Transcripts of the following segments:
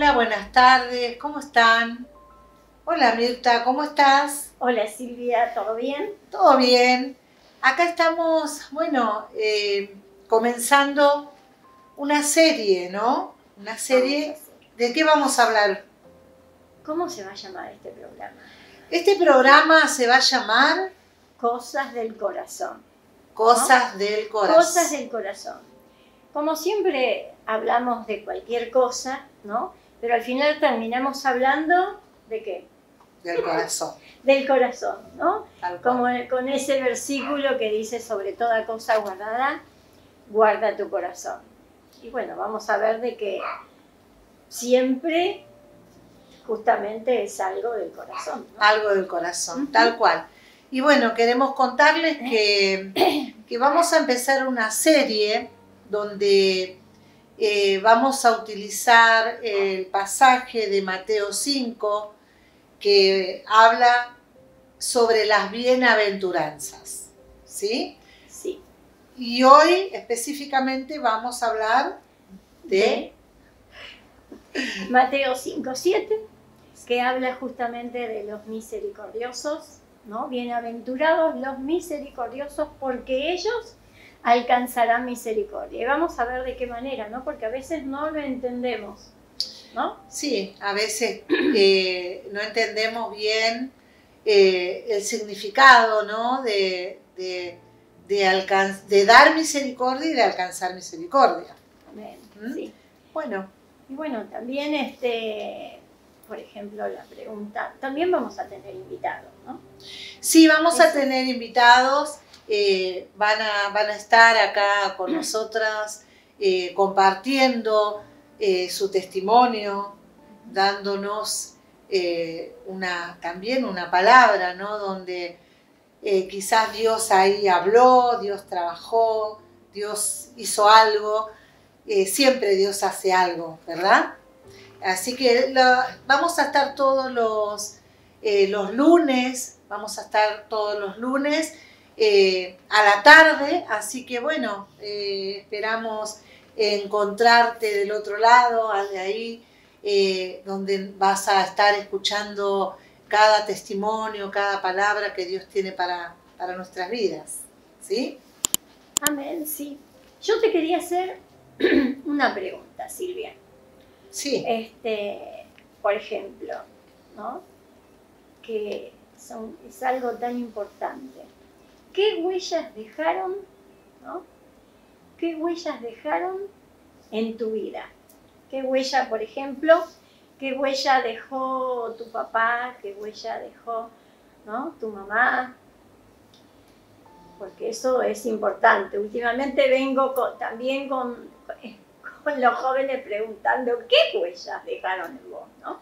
Hola, buenas tardes, ¿cómo están? Hola Mirta, ¿cómo estás? Hola Silvia, ¿todo bien? Todo bien. Acá estamos, bueno, eh, comenzando una serie, ¿no? Una serie. ¿De qué vamos a hablar? ¿Cómo se va a llamar este programa? Este programa se va a llamar Cosas del Corazón. Cosas del Corazón. Cosas del Corazón. Como siempre hablamos de cualquier cosa, ¿no? Pero al final terminamos hablando de qué? Del corazón. Del corazón, ¿no? Como con ese versículo que dice sobre toda cosa guardada, guarda tu corazón. Y bueno, vamos a ver de que siempre justamente es algo del corazón. Algo del corazón, tal cual. Y bueno, queremos contarles que, que, vamos a empezar una serie donde eh, vamos a utilizar el pasaje de Mateo 5 que habla sobre las bienaventuranzas. ¿Sí? Sí. Y hoy específicamente vamos a hablar de... Mateo 5, 7, que habla justamente de los misericordiosos, ¿no? Bienaventurados los misericordiosos porque ellos alcanzarán misericordia. Y vamos a ver de qué manera, ¿no? Porque a veces no lo entendemos, ¿no? Sí, a veces eh, no entendemos bien eh, el significado, ¿no? De, de, de, dar misericordia y de alcanzar misericordia. Amén. ¿Mm? Sí. Bueno. Y bueno, también este, por ejemplo, la pregunta, también vamos a tener invitados, ¿no? Sí, vamos a tener invitados, eh, van, a, van a estar acá con nosotras eh, compartiendo eh, su testimonio, dándonos una, también una palabra, ¿no? Donde quizás Dios ahí habló, Dios trabajó, Dios hizo algo, siempre Dios hace algo, ¿verdad? Así que vamos a estar todos los, los lunes, vamos a estar todos los lunes eh, a la tarde, así que bueno, eh, esperamos encontrarte del otro lado, de ahí, donde vas a estar escuchando cada testimonio, cada palabra que Dios tiene para, para nuestras vidas. ¿Sí? Amén, sí. Yo te quería hacer una pregunta, Silvia. Sí. Este, por ejemplo, ¿no? Que son, es algo tan importante. ¿Qué huellas dejaron, ¿no? ¿Qué huellas dejaron en tu vida? ¿Qué huella, por ejemplo, qué huella dejó tu papá? ¿Qué huella dejó, ¿no? Tu mamá, porque eso es importante. Últimamente vengo también con, los jóvenes preguntando qué huellas dejaron en vos, ¿no?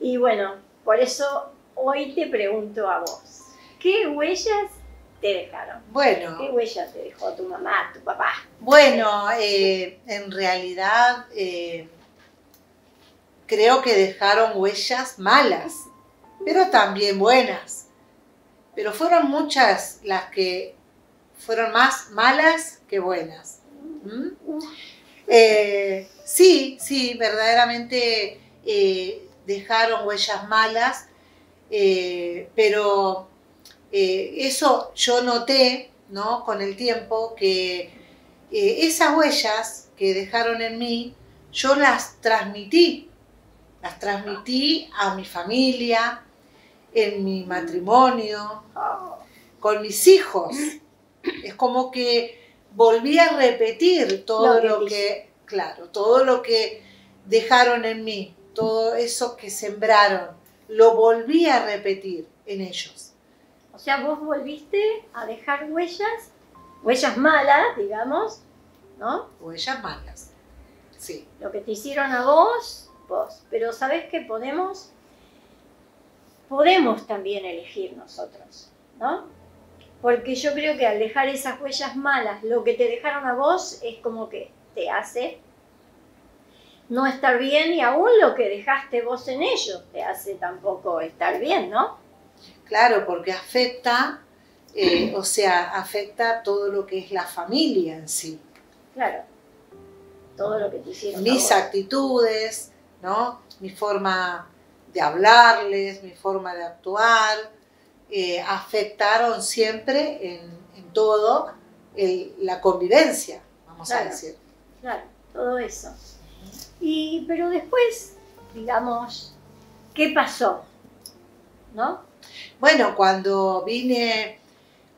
Y bueno, por eso hoy te pregunto a vos, ¿qué huellas te dejaron? Bueno. ¿Qué huellas te dejó tu mamá, tu papá? Bueno, eh, en realidad eh, creo que dejaron huellas malas, pero también buenas. Pero fueron muchas las que fueron más malas que buenas. ¿Mm? Eh, sí, sí, verdaderamente dejaron huellas malas, eh, eso yo noté, ¿no? Con el tiempo que esas huellas que dejaron en mí, yo las transmití, las transmití a mi familia, en mi matrimonio, con mis hijos. Es como que volví a repetir todo lo que, claro, todo lo que dejaron en mí, todo eso que sembraron, lo volví a repetir en ellos. Sea, vos volviste a dejar huellas, huellas malas, digamos, ¿no? Huellas malas, sí. Lo que te hicieron a vos, vos. Pero sabes que podemos, podemos también elegir nosotros, ¿no? Porque yo creo que al dejar esas huellas malas, lo que te dejaron a vos es como que te hace no estar bien y aún lo que dejaste vos en ellos te hace tampoco estar bien, ¿no? Claro, porque afecta, eh, o sea, afecta todo lo que es la familia en sí. Claro, todo lo que te hicieron. Mis actitudes, ¿no? Mi forma de hablarles, mi forma de actuar, eh, afectaron siempre en, en todo el- la convivencia, vamos a decir. Claro, todo eso. Y, pero después, digamos, ¿qué pasó? ¿No? Bueno, cuando vine,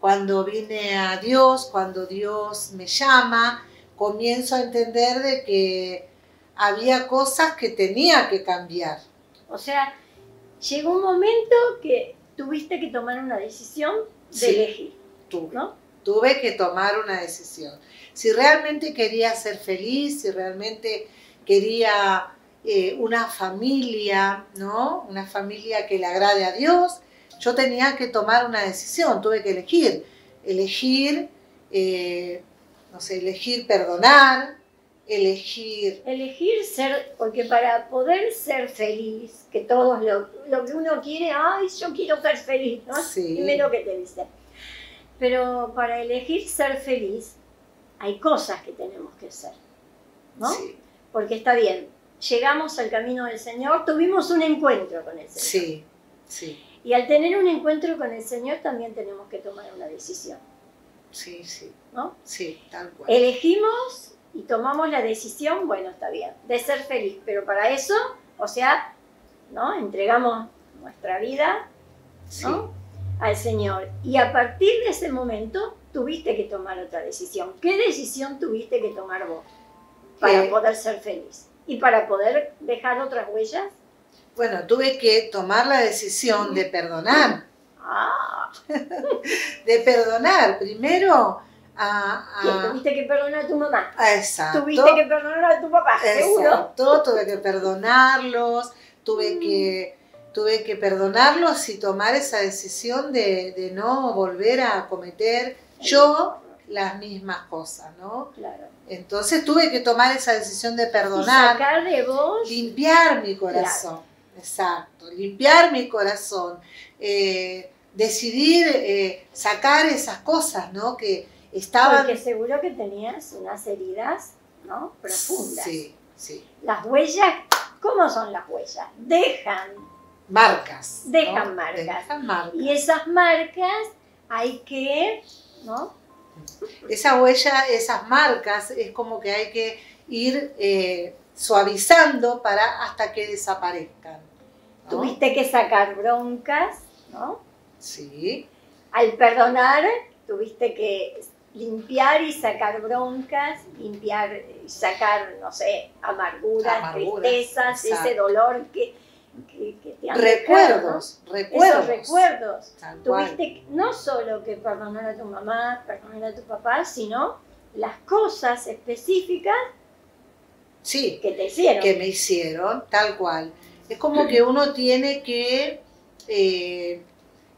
cuando vine a Dios, cuando Dios me llama, comienzo a entender de que había cosas que tenía que cambiar. O sea, llegó un momento que tuviste que tomar una decisión de Sí. elegir, Tuve, ¿no? tuve que tomar una decisión. Si realmente quería ser feliz, si realmente quería eh, una familia, ¿no? Una familia que le agrade a Dios, yo tenía que tomar una decisión, tuve que elegir. Elegir, eh, no sé, elegir perdonar, elegir Elegir ser, porque para poder ser feliz, que todos lo, lo que uno quiere, ay, yo quiero ser feliz, ¿no? Sí. Primero que te dice. Pero para elegir ser feliz, hay cosas que tenemos que hacer, ¿no? Sí, Porque está bien, llegamos al camino del Señor, tuvimos un encuentro con el Señor. sí, sí, Y al tener un encuentro con el Señor también tenemos que tomar una decisión, sí, sí, ¿no? sí, tal cual. Elegimos y tomamos la decisión, bueno, está bien, de ser feliz, pero para eso, o sea, ¿no? Entregamos nuestra vida, Sí, ¿no? Al Señor. Y a partir de ese momento tuviste que tomar otra decisión. ¿Qué decisión tuviste que tomar vos para Eh, poder ser feliz? Y para poder dejar otras huellas. Bueno, tuve que tomar la decisión de perdonar. Ah, de perdonar primero a, tuviste que perdonar a tu mamá. exacto, Tuviste que perdonar a tu papá, seguro. exacto, tuve que perdonarlos, tuve Mm. que tuve que perdonarlos y tomar esa decisión de, de no volver a cometer yo las mismas cosas, ¿no? Claro. Entonces tuve que tomar esa decisión de Y perdonar, sacar de vos. limpiar mi corazón, exacto, limpiar mi corazón, eh, decidir eh, sacar esas cosas, ¿no? Que estaban... Porque seguro que tenías unas heridas, ¿no? Profundas. Sí, sí. Las huellas, ¿cómo son las huellas? Dejan. Marcas. ¿no? Dejan marcas. Dejan marcas. Y esas marcas hay que, ¿no? Esa huella, esas marcas, es como que hay que ir eh, suavizando para hasta que desaparezcan. ¿no? Tuviste que sacar broncas, ¿no? Sí, Al perdonar, tuviste que limpiar y sacar broncas, limpiar y sacar, no sé, amarguras, Amarguras, tristezas, exacto. ese dolor que, que, que te han dejado, recuerdos, ¿no? recuerdos. Esos recuerdos. Tal. Tuviste no solo que perdonar a tu mamá, perdonar a tu papá, sino las cosas específicas Sí, que te hicieron. que me hicieron, tal cual. Es como que uno tiene que eh,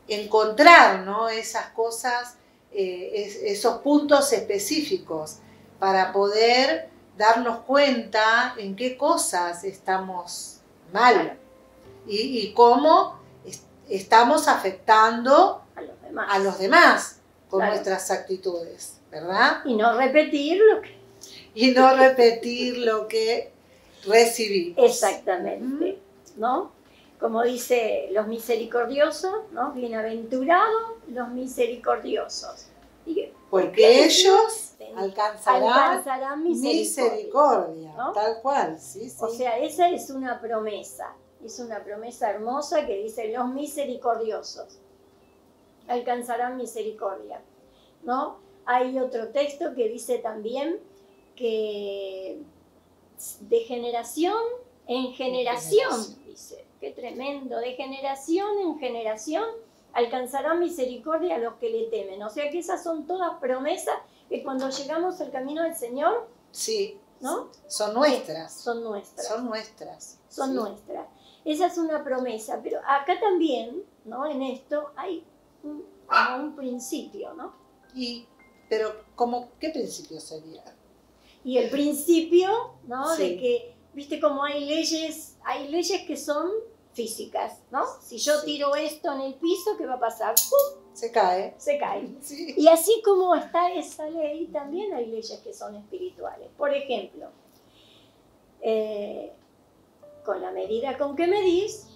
encontrar ¿no? esas cosas, eh, es- esos puntos específicos para poder darnos cuenta en qué cosas estamos mal y, y cómo es- estamos afectando a los demás. a los demás con Claro. nuestras actitudes, ¿verdad? Y no repetir lo que Y no repetir lo que recibimos. exactamente, ¿no? Como dice los misericordiosos, ¿no? Bienaventurados los misericordiosos. Y Porque ellos alcanzarán alcanzarán misericordia. misericordia, ¿no? tal cual, sí, sí. O sea, esa es una promesa, es una promesa hermosa que dice los misericordiosos alcanzarán misericordia, ¿no? Hay otro texto que dice también que de generación en generación, generación. dice, qué tremendo, de generación en generación alcanzarán misericordia a los que le temen. O sea que esas son todas promesas que cuando llegamos al camino del Señor, sí, ¿no? son nuestras, Son nuestras son nuestras. son sí. nuestras. Esa es una promesa, pero acá también, ¿no? En esto hay un, como un principio, ¿no? Y, pero, ¿cómo, ¿qué principio sería? Y el principio, ¿no? Sí. De que, viste, como hay leyes, hay leyes que son físicas, ¿no? Si yo tiro esto en el piso, ¿qué va a pasar? ¡Pum! Se cae. Se cae. Sí. Y así como está esa ley, también hay leyes que son espirituales. Por ejemplo, eh, con la medida con que medís,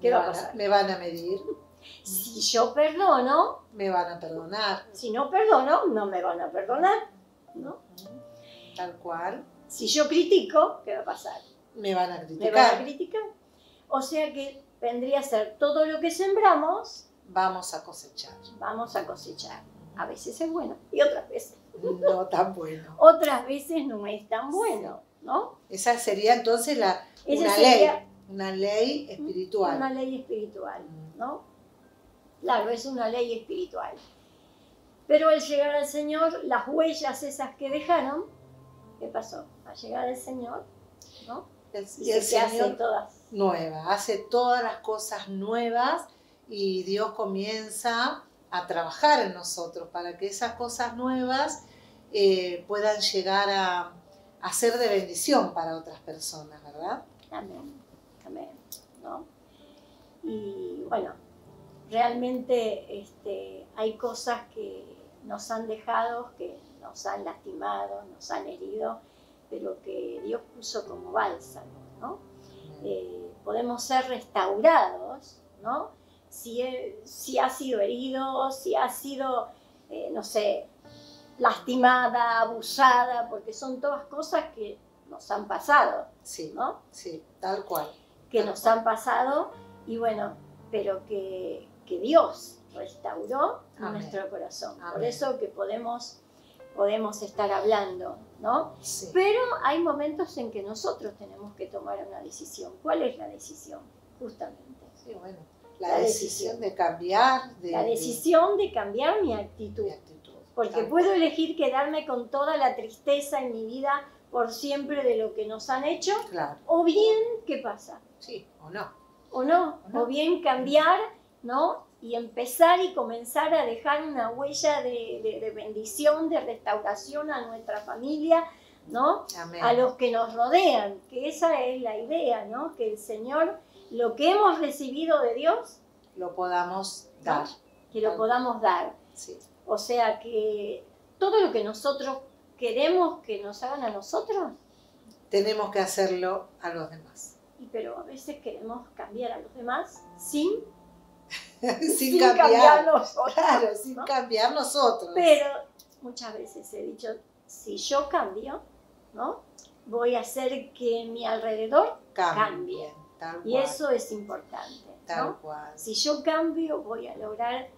¿qué me va a pasar? Me van a medir, Si yo perdono, me van a perdonar. si no perdono, no me van a perdonar, ¿no? Tal cual, Si yo critico, ¿qué va a pasar? me van a ¿Me van a criticar. criticar? O sea que vendría a ser todo lo que sembramos, Vamos a cosechar. vamos a cosechar. A veces es bueno y otras veces. No tan bueno. Otras veces no es tan bueno, ¿no? Esa sería entonces la, Esa una sería ley, una ley espiritual. una ley espiritual, ¿no? Claro, es una ley espiritual. Pero al llegar al Señor, las huellas esas que dejaron, ¿qué pasó? Al llegar al Señor, ¿no? El- Dice y el que hace Señor todas. nueva, hace todas las cosas nuevas y Dios comienza a trabajar en nosotros para que esas cosas nuevas eh, puedan llegar a, a ser de bendición para otras personas, ¿verdad? Amén, amén, ¿no? Y bueno, realmente este, hay cosas que nos han dejado, que nos han lastimado, nos han herido, pero que Dios puso como bálsamo, ¿no? Eh, podemos ser restaurados, ¿no? Si, he- si ha sido herido, si ha sido, eh, no sé, lastimada, abusada, porque son todas cosas que nos han pasado, Sí, ¿no? sí, tal cual. que nos han pasado y bueno, pero que, que Dios restauró Amén. nuestro corazón. Por eso que podemos, podemos estar hablando, ¿no? Sí. Pero hay momentos en que nosotros tenemos que tomar una decisión. ¿Cuál es la decisión? Justamente. Sí, bueno, la, La decisión decisión. de cambiar de, La de- decisión de cambiar mi actitud. de actitud. Porque puedo elegir quedarme con toda la tristeza en mi vida por siempre de lo que nos han hecho. Claro, O bien, ¿qué pasa? sí, o no. o no, ¿O no? o bien cambiar, ¿no? Y empezar y comenzar a dejar una huella de, de- de bendición, de restauración a nuestra familia, ¿no? Amén. A los que nos rodean, que esa es la idea, ¿no? Que el Señor, lo que hemos recibido de Dios, Lo podamos dar. que lo podamos dar. Sí. O sea, que todo lo que nosotros queremos que nos hagan a nosotros, Tenemos que hacerlo a los demás. y pero a veces queremos cambiar a los demás sin, sin, cambiar. cambiar nosotros. Claro, sin ¿no? cambiar nosotros. Pero muchas veces he dicho, si yo cambio, ¿no? Voy a hacer que mi alrededor Cambien, tal y eso es importante, tal ¿no? cual. Si yo cambio, voy a lograr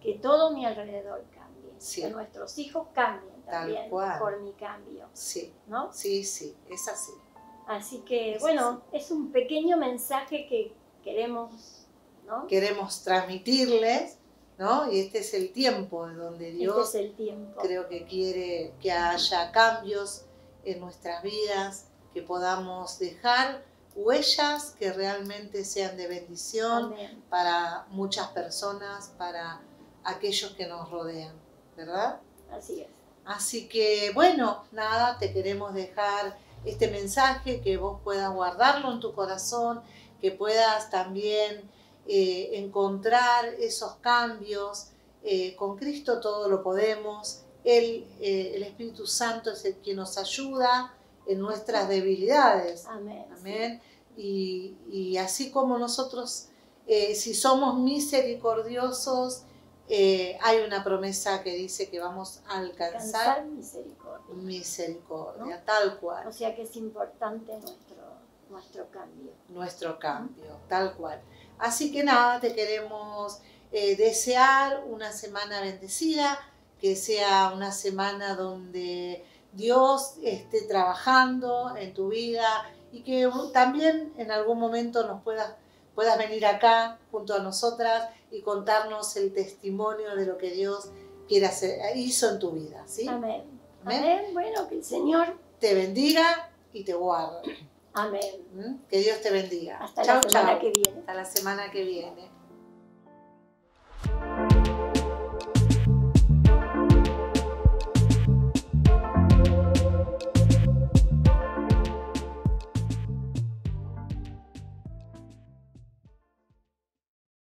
que todo mi alrededor cambie, Sí. que nuestros hijos cambien también por mi cambio, Sí, ¿no? sí, sí, es así. Así que, Es bueno, es un pequeño mensaje que queremos, ¿no? Queremos transmitirles, ¿no? Y este es el tiempo en donde Este Dios es el tiempo. creo que quiere que haya cambios en nuestras vidas, que podamos dejar huellas que realmente sean de bendición Amén. para muchas personas, para aquellos que nos rodean, ¿verdad? Así es. Así que bueno, nada, te queremos dejar este mensaje, que vos puedas guardarlo en tu corazón, que puedas también eh, encontrar esos cambios. Eh, con Cristo todo lo podemos. Él, eh, el Espíritu Santo es el que nos ayuda en nuestras debilidades. Amén. Amén. Y, y así como nosotros, si somos misericordiosos, hay una promesa que dice que vamos a alcanzar Alcanzar misericordia. misericordia, tal cual, O sea que es importante nuestro, nuestro cambio. nuestro cambio, tal cual. Así que nada, te queremos eh, desear una semana bendecida, que sea una semana donde Dios esté trabajando en tu vida y que también en algún momento nos puedas, puedas venir acá junto a nosotras y contarnos el testimonio de lo que Dios quiere hacer, hizo en tu vida, ¿sí? Amén. Amén. Amén. Bueno, que el Señor. Te bendiga y te guarde. Amén. ¿Mm? Que Dios te bendiga. Hasta Chau, la semana chau. que viene. Hasta la semana que viene.